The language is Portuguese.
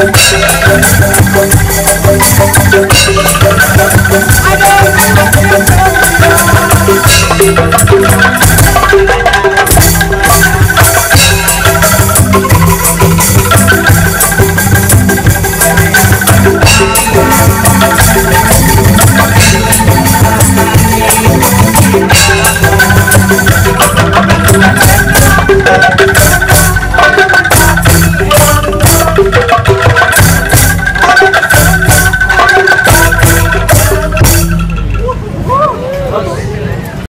Música